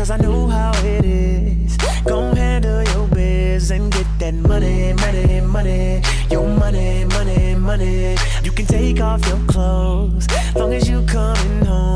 cause I know how it is. Gon' handle your biz and get that money, money, money. Your money, money, money. You can take off your clothes, long as you coming home,